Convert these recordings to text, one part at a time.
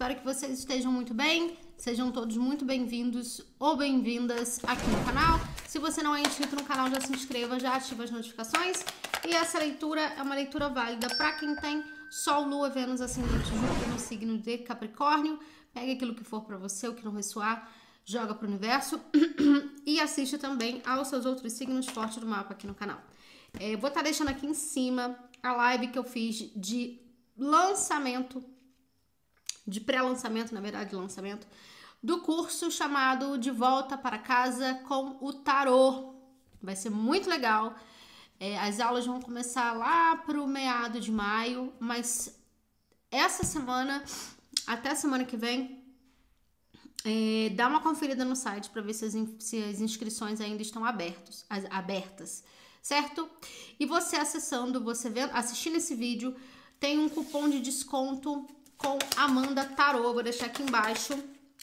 Espero que vocês estejam muito bem. Sejam todos muito bem-vindos ou bem-vindas aqui no canal. Se você não é inscrito no canal, já se inscreva, já ativa as notificações. E essa leitura é uma leitura válida para quem tem Sol, Lua, Vênus, Ascendente, Júpiter no signo de Capricórnio. Pegue aquilo que for para você, o que não ressoar, joga para o universo. e assiste também aos seus outros signos fortes do mapa aqui no canal. É, vou estar tá deixando aqui em cima a live que eu fiz de lançamento, de pré-lançamento, na verdade, lançamento, do curso chamado De Volta para Casa com o Tarô. Vai ser muito legal. É, as aulas vão começar lá para o meado de maio, mas essa semana, até semana que vem, é, dá uma conferida no site para ver se as, se as, inscrições ainda estão abertos, as, abertas, certo? E você acessando, você vendo, assistindo esse vídeo, tem um cupom de desconto com Amanda Tarô. Vou deixar aqui embaixo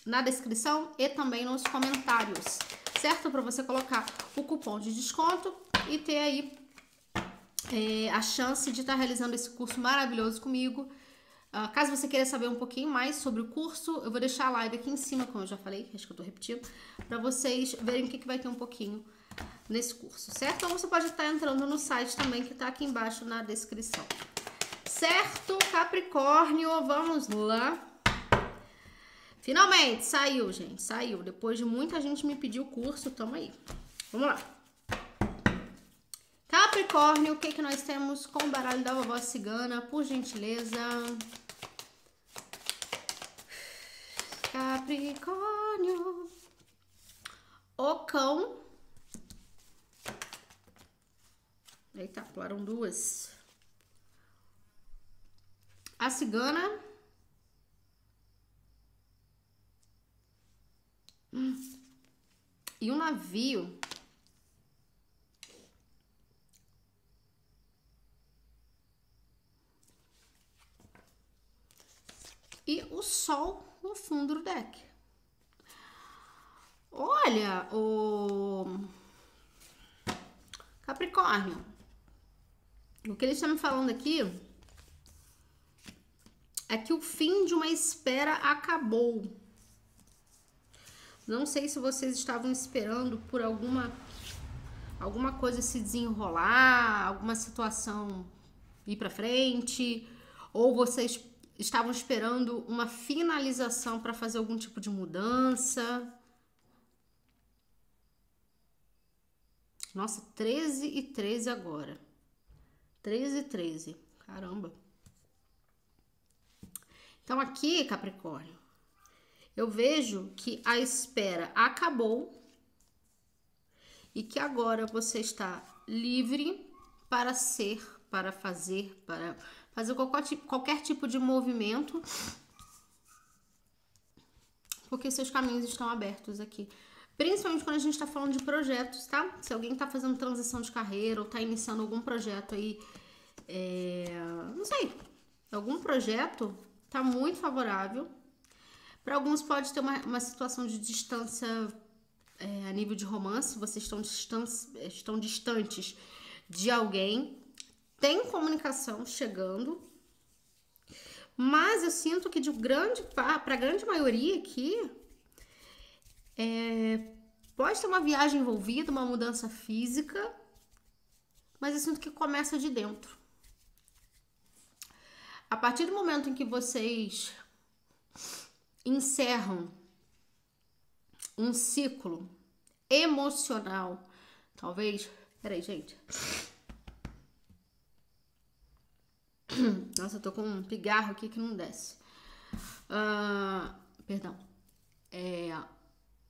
na descrição e também nos comentários, certo? Para você colocar o cupom de desconto e ter aí é, a chance de estar tá realizando esse curso maravilhoso comigo. Uh, caso você queira saber um pouquinho mais sobre o curso, eu vou deixar a live aqui em cima, como eu já falei, acho que eu tô repetindo, para vocês verem o que, que vai ter um pouquinho nesse curso, certo? Ou você pode estar entrando no site também, que tá aqui embaixo na descrição. Certo, Capricórnio, vamos lá. Finalmente, saiu, gente, saiu. Depois de muita gente me pedir o curso, tamo aí. Vamos lá. Capricórnio, o que, que nós temos com o baralho da vovó cigana, por gentileza? Capricórnio. O cão. Eita, pularam duas. A cigana. Hum. E o navio. E o sol no fundo do deck. Olha, o Capricórnio. O que eles estão me falando aqui é que o fim de uma espera acabou. Não sei se vocês estavam esperando por alguma alguma coisa se desenrolar, alguma situação ir para frente, ou vocês estavam esperando uma finalização para fazer algum tipo de mudança. Nossa, 13 e 13 agora. 13 e 13. Caramba. Então, aqui, Capricórnio, eu vejo que a espera acabou e que agora você está livre para ser, para fazer, para fazer qualquer, qualquer tipo de movimento, porque seus caminhos estão abertos aqui. Principalmente quando a gente está falando de projetos, tá? Se alguém está fazendo transição de carreira ou está iniciando algum projeto aí, é, não sei, algum projeto tá muito favorável. Para alguns pode ter uma, uma situação de distância é, a nível de romance, vocês estão, estão distantes de alguém, tem comunicação chegando, mas eu sinto que de grande para grande maioria aqui é, pode ter uma viagem envolvida, uma mudança física, mas eu sinto que começa de dentro. A partir do momento em que vocês encerram um ciclo emocional, talvez. Peraí, gente. Nossa, eu tô com um pigarro aqui que não desce. Uh, perdão. É, a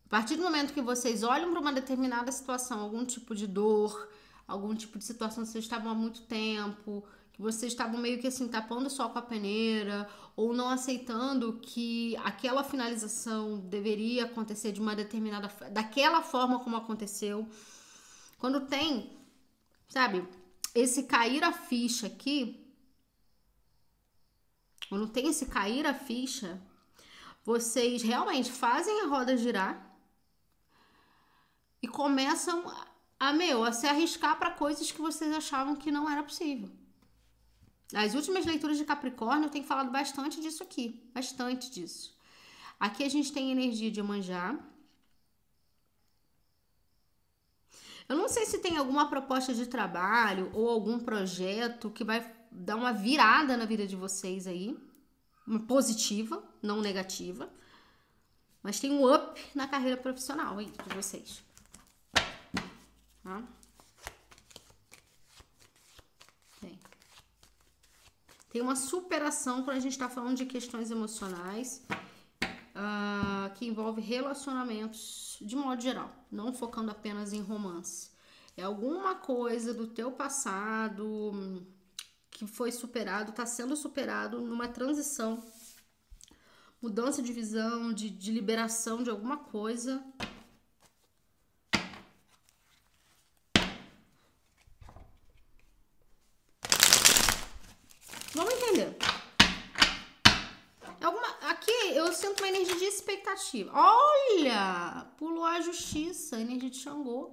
partir do momento que vocês olham para uma determinada situação, algum tipo de dor, algum tipo de situação que vocês estavam há muito tempo, vocês estavam meio que assim tapando só com a peneira ou não aceitando que aquela finalização deveria acontecer de uma determinada daquela forma como aconteceu. Quando tem, sabe, esse cair a ficha aqui, quando tem esse cair a ficha, vocês realmente fazem a roda girar e começam a, meu, a se arriscar para coisas que vocês achavam que não era possível. As últimas leituras de Capricórnio eu tenho falado bastante disso aqui, bastante disso. Aqui a gente tem energia de manjar. Eu não sei se tem alguma proposta de trabalho ou algum projeto que vai dar uma virada na vida de vocês aí, uma positiva, não negativa. Mas tem um up na carreira profissional aí de vocês. Tá? Tem. Tem uma superação quando a gente está falando de questões emocionais uh, que envolve relacionamentos de modo geral, não focando apenas em romance. É alguma coisa do teu passado que foi superado, está sendo superado numa transição, mudança de visão, de, de liberação de alguma coisa sinto uma energia de expectativa. Olha! Pulou a justiça, energia de Xangô.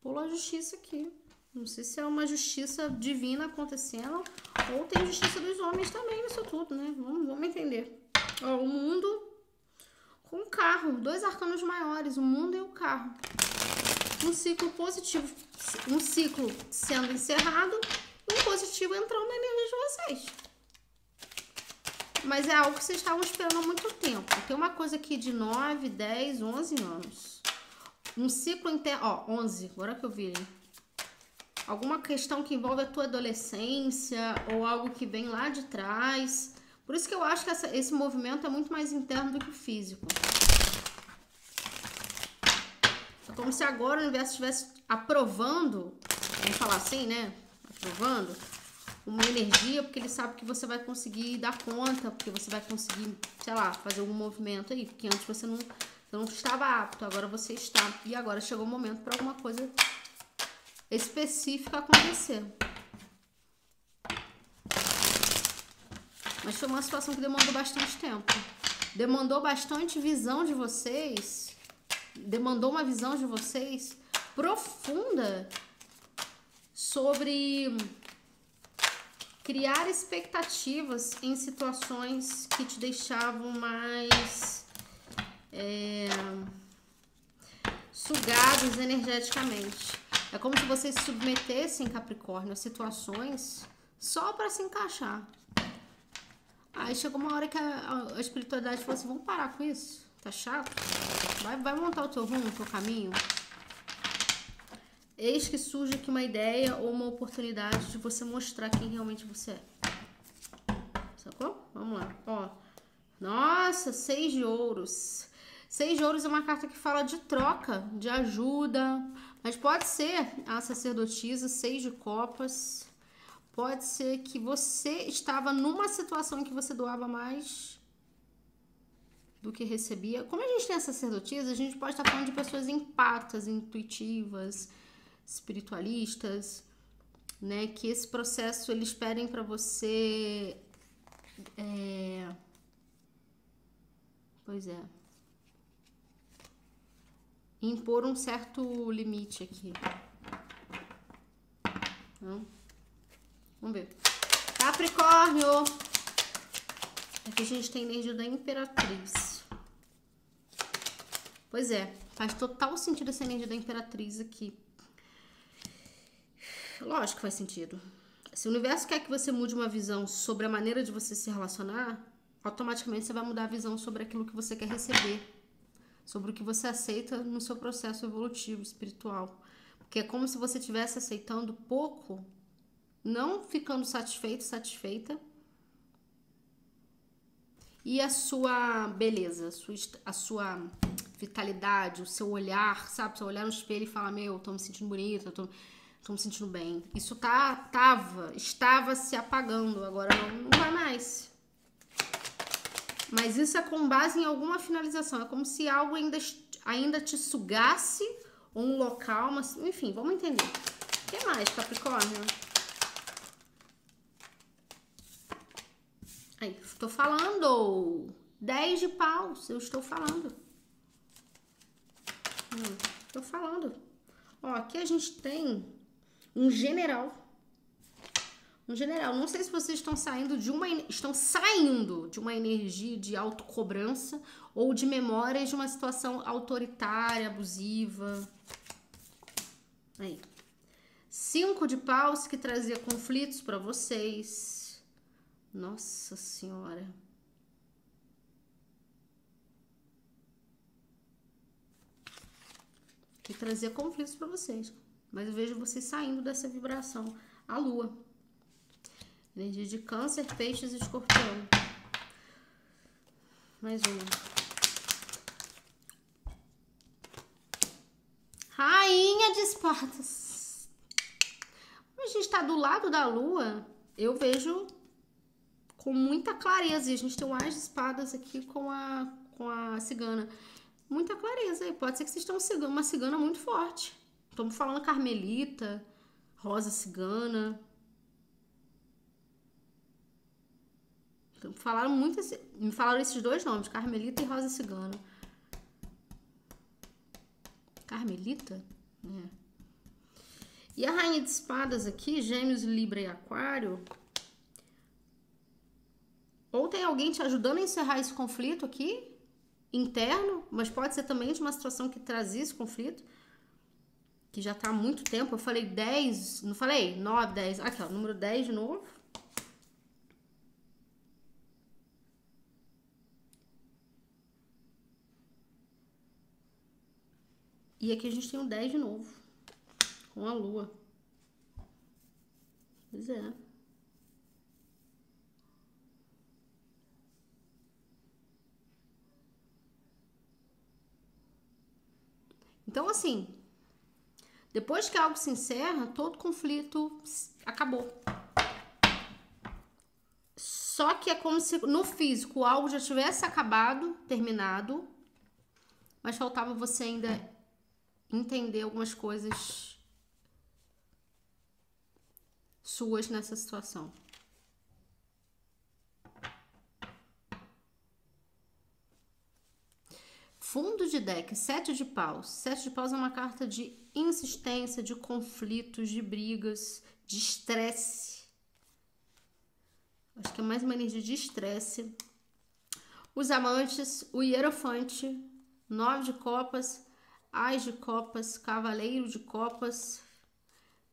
Pulou a justiça aqui. Não sei se é uma justiça divina acontecendo ou tem justiça dos homens também nisso tudo, né? Vamos, vamos entender. Ó, o mundo com o carro, dois arcanos maiores, o mundo e o carro. Um ciclo positivo, um ciclo sendo encerrado um positivo entrando na energia de vocês. Mas é algo que vocês estavam esperando há muito tempo. Tem uma coisa aqui de 9, 10, 11 anos. Um ciclo interno. Ó, 11, agora que eu vi. Alguma questão que envolve a tua adolescência ou algo que vem lá de trás. Por isso que eu acho que essa, esse movimento é muito mais interno do que físico. É como se agora o universo estivesse aprovando, vamos falar assim, né? Aprovando uma energia, porque ele sabe que você vai conseguir dar conta, porque você vai conseguir, sei lá, fazer algum movimento aí, porque antes você não, você não estava apto, agora você está. E agora chegou o momento para alguma coisa específica acontecer. Mas foi uma situação que demandou bastante tempo. Demandou bastante visão de vocês. Demandou uma visão de vocês profunda sobre criar expectativas em situações que te deixavam mais é, sugados energeticamente. É como se você se submetesse em Capricórnio a situações só para se encaixar. Aí chegou uma hora que a, a, espiritualidade falou assim: vamos parar com isso? Tá chato? Vai, vai montar o teu rumo, o teu caminho. Eis que surge aqui uma ideia ou uma oportunidade de você mostrar quem realmente você é. Sacou? Vamos lá. Ó. Nossa, seis de ouros. Seis de ouros é uma carta que fala de troca, de ajuda. Mas pode ser a sacerdotisa, seis de copas. Pode ser que você estava numa situação em que você doava mais do que recebia. Como a gente tem a sacerdotisa, a gente pode estar falando de pessoas empatas, intuitivas, espiritualistas, né, que esse processo eles pedem para você, é, pois é, impor um certo limite aqui. Então, vamos ver. Capricórnio. Aqui a gente tem energia da Imperatriz. Pois é, faz total sentido essa energia da Imperatriz aqui. Lógico que faz sentido. Se o universo quer que você mude uma visão sobre a maneira de você se relacionar, automaticamente você vai mudar a visão sobre aquilo que você quer receber, sobre o que você aceita no seu processo evolutivo espiritual. Porque é como se você estivesse aceitando pouco, não ficando satisfeito, satisfeita. E a sua beleza, a sua, a sua vitalidade, o seu olhar, sabe? Você olhar no espelho e falar: Meu, eu tô me sentindo bonita, eu tô Tô me sentindo bem. Isso tá, tava, estava se apagando, agora não, não vai mais. Mas isso é com base em alguma finalização. É como se algo ainda, ainda te sugasse, um local, mas, enfim, vamos entender. O que mais, Capricórnio? Aí, estou falando. 10 de paus, eu estou falando. Hum, estou falando. Ó, aqui a gente tem um general no general. Não sei se vocês estão saindo de uma estão saindo de uma energia de autocobrança ou de memórias de uma situação autoritária, abusiva. Aí. Cinco de paus que trazia conflitos para vocês. Nossa Senhora. Que trazia conflitos para vocês. Mas eu vejo vocês saindo dessa vibração. A lua. Energia de câncer, peixes e escorpião. Mais uma. Rainha de espadas. Quando a gente está do lado da lua, eu vejo com muita clareza. E a gente tem um as de espadas aqui com a, com a cigana. Muita clareza. E pode ser que vocês tenham uma cigana muito forte. Estamos falando carmelita, rosa cigana. Falaram muito, me falaram esses dois nomes, Carmelita e Rosa Cigana. Carmelita? É. E a Rainha de Espadas aqui, Gêmeos, Libra e Aquário. Ou tem alguém te ajudando a encerrar esse conflito aqui, interno, mas pode ser também de uma situação que trazia esse conflito, que já tá há muito tempo. Eu falei 10, não falei? 9, 10. Aqui, ó, número 10 de novo. E aqui a gente tem o 10 de novo, com a lua. Pois é. Então, assim, depois que algo se encerra, todo conflito acabou. Só que é como se no físico algo já tivesse acabado, terminado, mas faltava você ainda entender algumas coisas suas nessa situação. Fundo de deck, sete de paus. Sete de paus é uma carta de insistência, de conflitos, de brigas, de estresse. Acho que é mais uma energia de estresse. Os amantes, o hierofante, nove de copas, Ás de copas, cavaleiro de copas,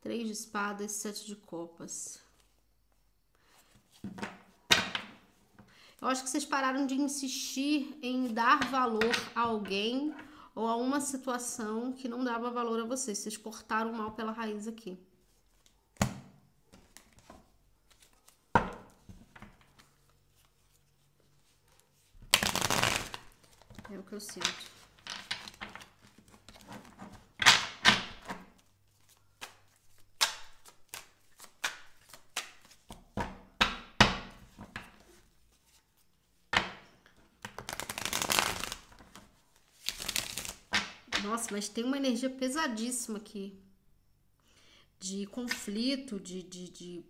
três de espadas, sete de copas. Eu acho que vocês pararam de insistir em dar valor a alguém ou a uma situação que não dava valor a vocês. Vocês cortaram mal pela raiz aqui. É o que eu sinto. Mas tem uma energia pesadíssima aqui. De conflito, de, de, de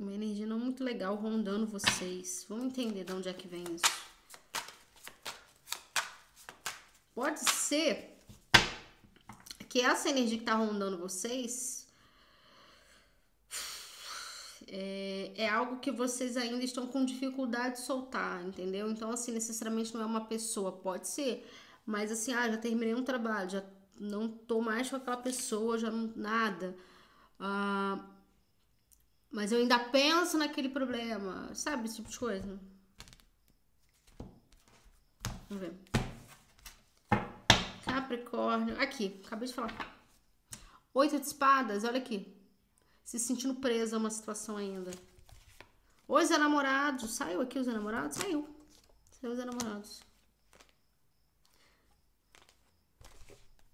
uma energia não muito legal rondando vocês. Vamos entender de onde é que vem isso. Pode ser que essa energia que tá rondando vocês é, é, algo que vocês ainda estão com dificuldade de soltar, entendeu? Então, assim, necessariamente não é uma pessoa, pode ser mas assim, ah, já terminei um trabalho, já não tô mais com aquela pessoa, já não. nada. Ah, mas eu ainda penso naquele problema, sabe? Esse tipo de coisa. Vamos ver. Capricórnio. Aqui, acabei de falar. Oito de espadas, olha aqui. Se sentindo presa a uma situação ainda. Os namorados. Saiu aqui os namorados? Saiu. Saiu os namorados.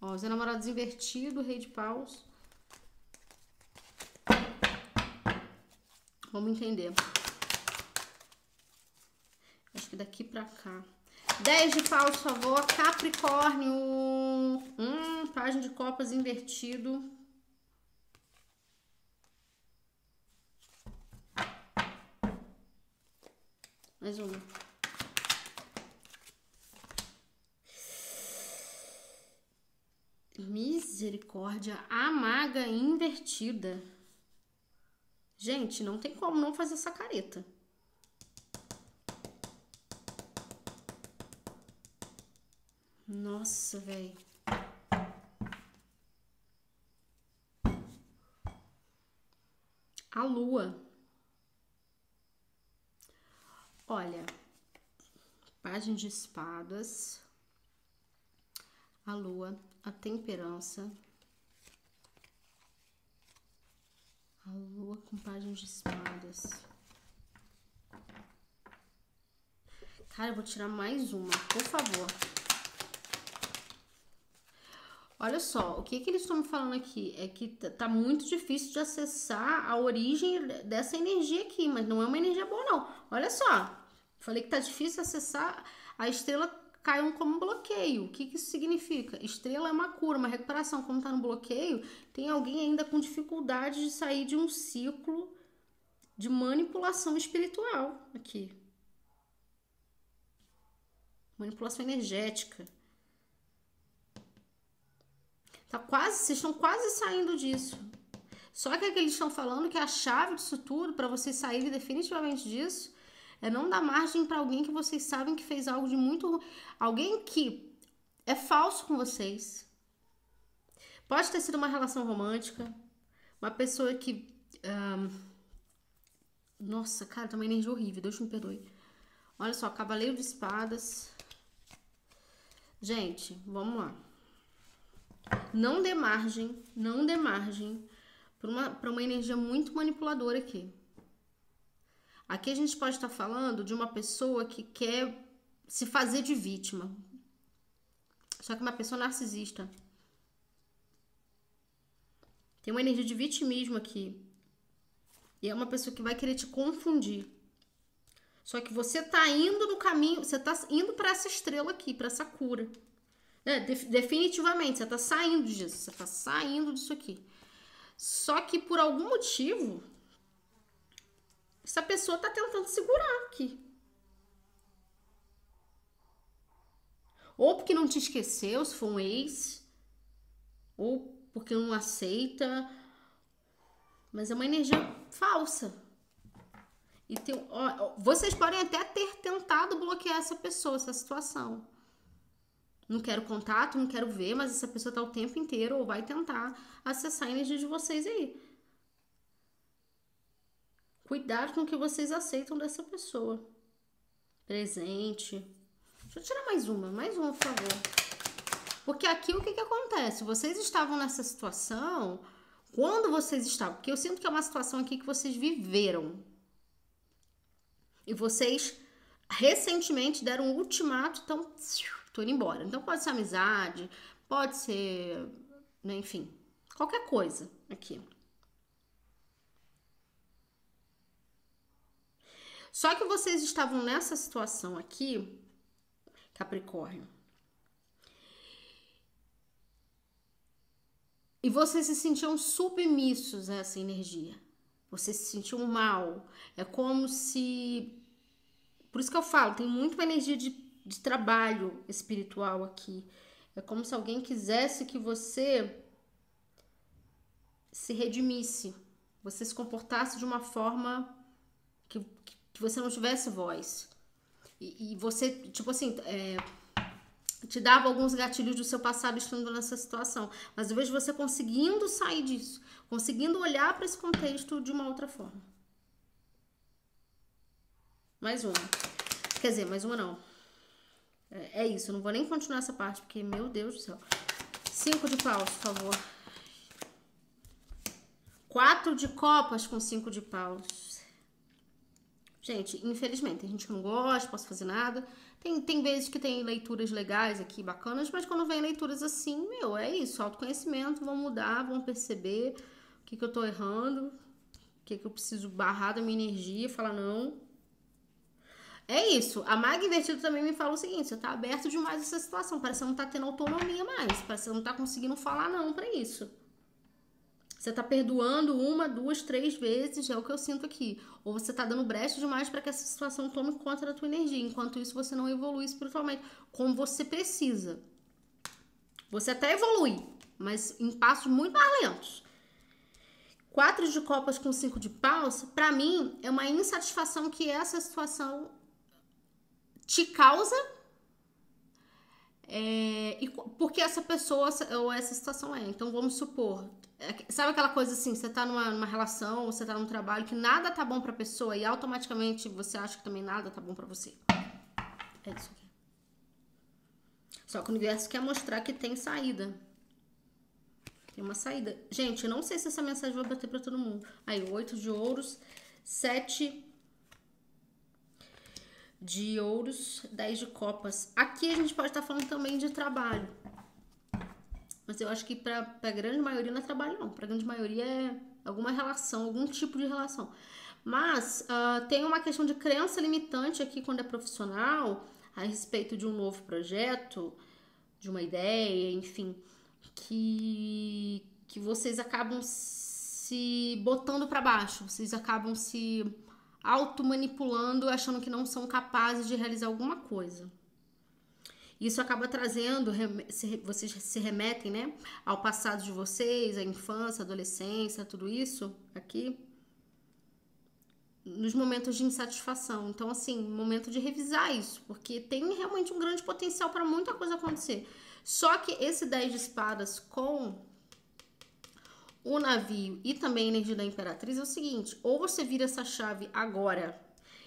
Ó, os namorados invertido, rei de paus. Vamos entender. Acho que daqui pra cá. 10 de paus, por favor. Capricórnio. Hum, página de copas invertido. Mais uma. Misericórdia, a maga invertida. Gente, não tem como não fazer essa careta. Nossa, velho. A lua. Olha, página de espadas, a lua, a temperança, a lua com página de espadas. Cara, eu vou tirar mais uma, por favor. Olha só, o que, que eles estão me falando aqui é que tá muito difícil de acessar a origem dessa energia aqui, mas não é uma energia boa, não. Olha só, falei que tá difícil acessar, a estrela caiu como bloqueio. O que, que isso significa? Estrela é uma cura, uma recuperação. Como tá no bloqueio, tem alguém ainda com dificuldade de sair de um ciclo de manipulação espiritual aqui. Manipulação energética. Tá quase, vocês estão quase saindo disso. Só que é que eles estão falando que a chave disso tudo, para vocês saírem definitivamente disso, é não dar margem para alguém que vocês sabem que fez algo de muito. Alguém que é falso com vocês. Pode ter sido uma relação romântica, uma pessoa que. Um... Nossa, cara, tá uma energia horrível, Deus me perdoe. Olha só, Cavaleiro de Espadas. Gente, vamos lá. Não dê margem, não dê margem para uma, pra uma energia muito manipuladora aqui. Aqui a gente pode estar falando de uma pessoa que quer se fazer de vítima. Só que uma pessoa narcisista. Tem uma energia de vitimismo aqui. E é uma pessoa que vai querer te confundir. Só que você tá indo no caminho, você tá indo para essa estrela aqui, para essa cura. É, definitivamente, você tá saindo disso, você tá saindo disso aqui. Só que por algum motivo, essa pessoa tá tentando segurar aqui. Ou porque não te esqueceu, se for um ex, ou porque não aceita. Mas é uma energia falsa. E tem, ó, vocês podem até ter tentado bloquear essa pessoa, essa situação não quero contato, não quero ver, mas essa pessoa tá o tempo inteiro ou vai tentar acessar a energia de vocês aí. Cuidado com o que vocês aceitam dessa pessoa. Presente. Deixa eu tirar mais uma, mais uma, por favor. Porque aqui o que, que acontece? Vocês estavam nessa situação quando vocês estavam. Porque eu sinto que é uma situação aqui que vocês viveram. E vocês recentemente deram um ultimato, então tô indo embora. Então pode ser amizade, pode ser, né, enfim, qualquer coisa aqui. Só que vocês estavam nessa situação aqui, Capricórnio. E vocês se sentiam submissos a essa energia. Vocês se sentiam mal. É como se. Por isso que eu falo, tem muito uma energia de de trabalho espiritual aqui. É como se alguém quisesse que você se redimisse, você se comportasse de uma forma que, você não tivesse voz. E, e você, tipo assim, é, te dava alguns gatilhos do seu passado estando nessa situação. Mas eu vejo você conseguindo sair disso, conseguindo olhar para esse contexto de uma outra forma. Mais uma. Quer dizer, mais uma não. É, é isso, não vou nem continuar essa parte, porque, meu Deus do céu. Cinco de paus, por favor. Quatro de copas com cinco de paus. Gente, infelizmente, tem gente que não gosta, posso fazer nada. Tem, tem vezes que tem leituras legais aqui, bacanas, mas quando vem leituras assim, meu, é isso, autoconhecimento, vão mudar, vão perceber o que, que eu tô errando, o que, que eu preciso barrar da minha energia, falar não, é isso. A Mag Invertido também me fala o seguinte: você tá aberto demais a essa situação. Parece que você não tá tendo autonomia mais. Parece que você não tá conseguindo falar não para isso. Você tá perdoando uma, duas, três vezes, é o que eu sinto aqui. Ou você tá dando brecha demais para que essa situação tome conta da tua energia. Enquanto isso, você não evolui espiritualmente como você precisa. Você até evolui, mas em passos muito mais lentos. Quatro de copas com cinco de paus, para mim, é uma insatisfação que essa situação te causa. É, e porque essa pessoa ou essa situação é. Então, vamos supor, é sabe aquela coisa assim, você tá numa, numa relação, você tá num trabalho que nada tá bom pra pessoa e automaticamente você acha que também nada tá bom pra você. É isso aqui. Só que o universo quer mostrar que tem saída. Tem uma saída. Gente, eu não sei se essa mensagem vai bater pra todo mundo. Aí, oito de ouros, sete de ouros, dez de copas. Aqui a gente pode estar tá falando também de trabalho. Mas eu acho que pra, a grande maioria não é trabalho, não. Pra grande maioria é alguma relação, algum tipo de relação. Mas uh, tem uma questão de crença limitante aqui quando é profissional, a respeito de um novo projeto, de uma ideia, enfim que, que vocês acabam se botando para baixo, vocês acabam se auto-manipulando, achando que não são capazes de realizar alguma coisa. Isso acaba trazendo, vocês se remetem, né, ao passado de vocês, à infância, adolescência, tudo isso aqui, nos momentos de insatisfação. Então, assim, momento de revisar isso, porque tem realmente um grande potencial para muita coisa acontecer. Só que esse 10 de espadas com o navio e também a energia da imperatriz é o seguinte: ou você vira essa chave agora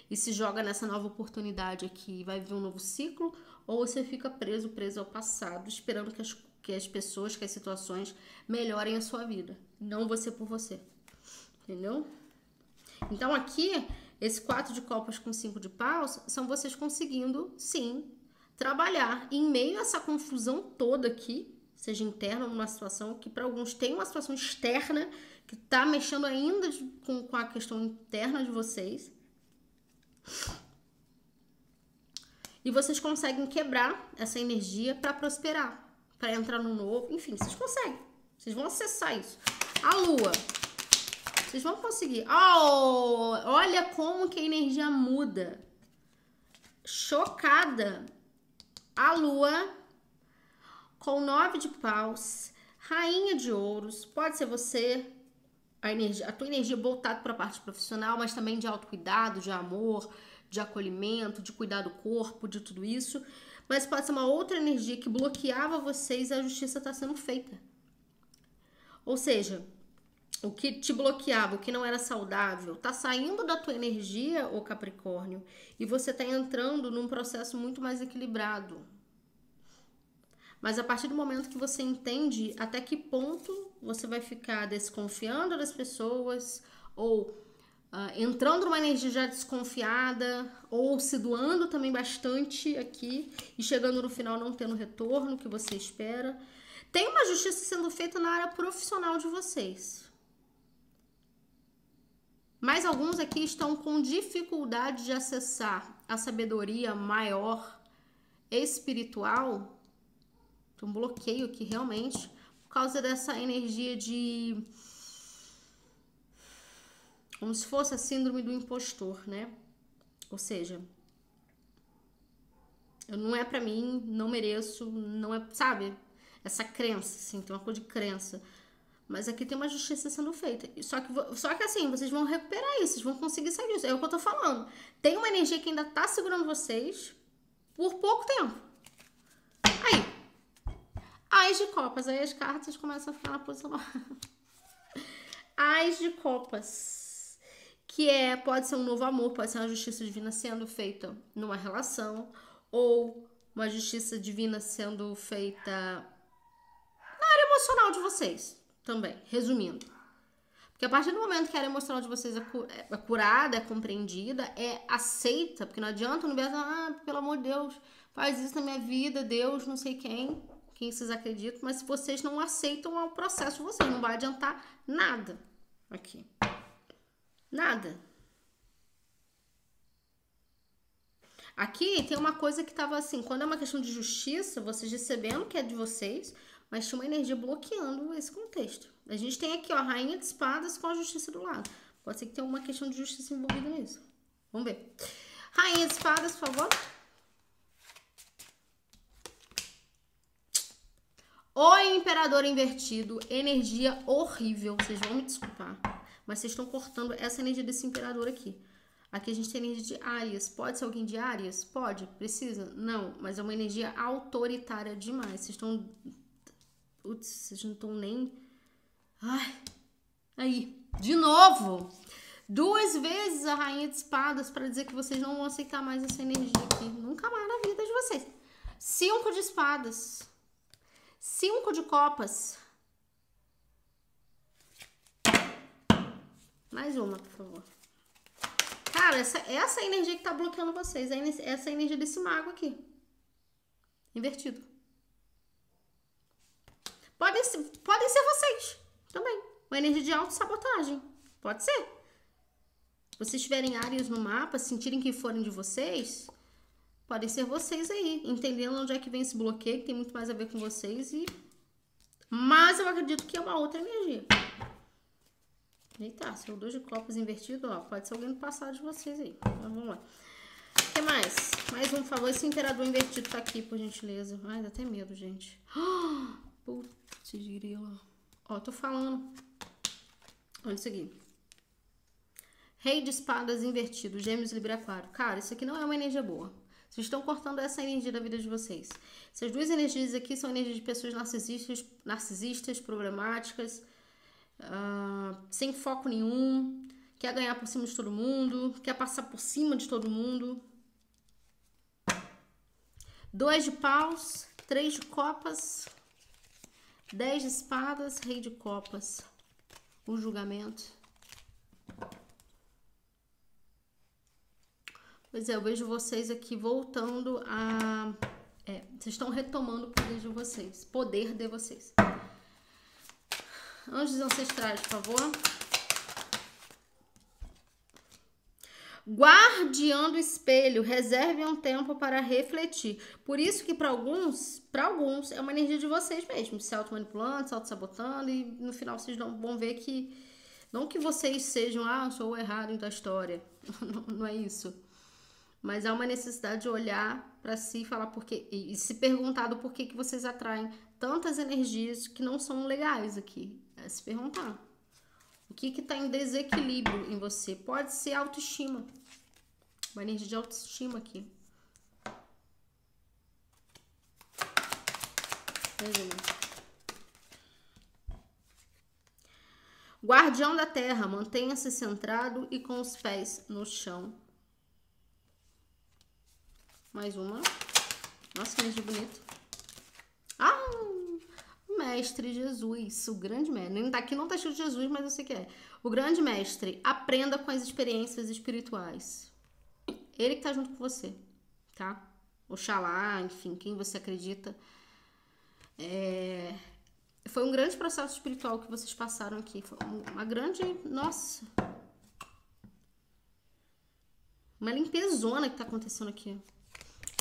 e se joga nessa nova oportunidade aqui, vai vir um novo ciclo, ou você fica preso, preso ao passado, esperando que as, que as pessoas, que as situações melhorem a sua vida, não você por você. Entendeu? Então aqui, esse quatro de copas com cinco de paus são vocês conseguindo, sim, trabalhar em meio a essa confusão toda aqui, seja interna numa situação que para alguns tem uma situação externa que está mexendo ainda com, com a questão interna de vocês. E vocês conseguem quebrar essa energia para prosperar, para entrar no novo, enfim, vocês conseguem. Vocês vão acessar isso. A lua. Vocês vão conseguir. Oh, olha como que a energia muda. Chocada a lua com nove de paus, rainha de ouros, pode ser você, a, energia, a tua energia voltada para a parte profissional, mas também de autocuidado, de amor, de acolhimento, de cuidar do corpo, de tudo isso. Mas pode ser uma outra energia que bloqueava vocês e a justiça está sendo feita. Ou seja, o que te bloqueava, o que não era saudável, tá saindo da tua energia, o Capricórnio, e você tá entrando num processo muito mais equilibrado. Mas a partir do momento que você entende até que ponto você vai ficar desconfiando das pessoas ou uh, entrando numa energia já desconfiada ou se doando também bastante aqui e chegando no final não tendo retorno que você espera, tem uma justiça sendo feita na área profissional de vocês. Mas alguns aqui estão com dificuldade de acessar a sabedoria maior espiritual. Tem um bloqueio aqui realmente por causa dessa energia de como se fosse a síndrome do impostor, né? Ou seja, não é para mim, não mereço, não é, sabe? Essa crença, assim, tem uma coisa de crença. Mas aqui tem uma justiça sendo feita. Só que, só que assim, vocês vão recuperar isso, vocês vão conseguir sair disso. É o que eu tô falando. Tem uma energia que ainda tá segurando vocês por pouco tempo. Aí. Ais de copas. Aí as cartas começam a ficar na posição. Ais de copas. Que é, pode ser um novo amor, pode ser uma justiça divina sendo feita numa relação. Ou uma justiça divina sendo feita na área emocional de vocês também, resumindo. Porque a partir do momento que a área emocional de vocês é, é curada, é compreendida, é aceita, porque não adianta o universo, ah, pelo amor de Deus, faz isso na minha vida, Deus, não sei quem, quem vocês acreditam, mas se vocês não aceitam é o processo vocês, não vai adiantar nada aqui. Nada. Aqui tem uma coisa que tava assim, quando é uma questão de justiça, vocês recebendo que é de vocês, mas tinha uma energia bloqueando esse contexto. A gente tem aqui, ó, a rainha de espadas com a justiça do lado. Pode ser que tenha uma questão de justiça envolvida nisso. Vamos ver. Rainha de espadas, por favor. O imperador invertido, energia horrível, vocês vão me desculpar. Mas vocês estão cortando essa energia desse imperador aqui. Aqui a gente tem energia de Áries. Pode ser alguém de Áries? Pode. Precisa? Não. Mas é uma energia autoritária demais. Vocês estão. Putz, vocês não estão nem. Ai. Aí. De novo. Duas vezes a rainha de espadas para dizer que vocês não vão aceitar mais essa energia aqui. Nunca mais na vida de vocês. Cinco de espadas. Cinco de copas. Mais uma, por favor. Cara, essa, essa energia que tá bloqueando vocês. Essa é energia desse mago aqui. Invertido. Podem ser, podem ser vocês também. Uma energia de autossabotagem. Pode ser. Se vocês tiverem áreas no mapa, sentirem que forem de vocês, podem ser vocês aí. Entendendo onde é que vem esse bloqueio, que tem muito mais a ver com vocês. e Mas eu acredito que é uma outra energia. Eita, seu dois de copas invertido, ó. Pode ser alguém do passado de vocês aí. Então, vamos lá. O que mais? Mais um, favor. Esse imperador invertido tá aqui, por gentileza. Ai, dá até medo, gente. Putz, grila. Ó, tô falando. Olha isso aqui. Rei de espadas invertido, gêmeos Libra Aquário. Cara, isso aqui não é uma energia boa. Vocês estão cortando essa energia da vida de vocês. Essas duas energias aqui são energias de pessoas narcisistas, narcisistas problemáticas, uh, sem foco nenhum, quer ganhar por cima de todo mundo, quer passar por cima de todo mundo. Dois de paus, três de copas, dez de espadas, rei de copas. O julgamento. Pois é, eu vejo vocês aqui voltando a. É, vocês estão retomando o poder de vocês. Poder de vocês. Anjos ancestrais, por favor. Guardião do espelho, reserve um tempo para refletir. Por isso que para alguns, para alguns é uma energia de vocês mesmos, se auto-manipulando, se auto-sabotando e no final vocês vão ver que não que vocês sejam, ah, sou o errado da história. não é isso. Mas há uma necessidade de olhar para si e falar porque e se perguntar do porquê que vocês atraem tantas energias que não são legais aqui. É se perguntar. O que está em desequilíbrio em você? Pode ser autoestima. Uma energia de autoestima aqui. Guardião da terra, mantenha-se centrado e com os pés no chão. Mais uma. Nossa, que energia bonita. Mestre Jesus, o grande mestre. Aqui não tá escrito Jesus, mas eu sei que é. O grande mestre, aprenda com as experiências espirituais. Ele que tá junto com você, tá? Oxalá, enfim, quem você acredita. É... Foi um grande processo espiritual que vocês passaram aqui. Foi uma grande. Nossa! Uma limpezona que tá acontecendo aqui.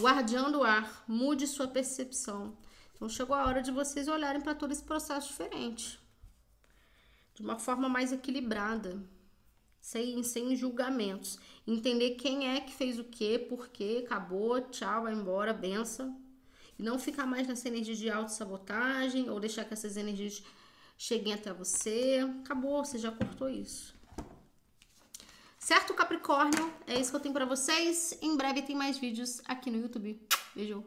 Guardião do ar, mude sua percepção. Então chegou a hora de vocês olharem para todo esse processo diferente. De uma forma mais equilibrada. Sem, sem julgamentos. Entender quem é que fez o quê, por quê, acabou, tchau, vai embora, benção. E não ficar mais nessa energia de autossabotagem ou deixar que essas energias cheguem até você. Acabou, você já cortou isso. Certo, Capricórnio? É isso que eu tenho para vocês. Em breve tem mais vídeos aqui no YouTube. Beijo!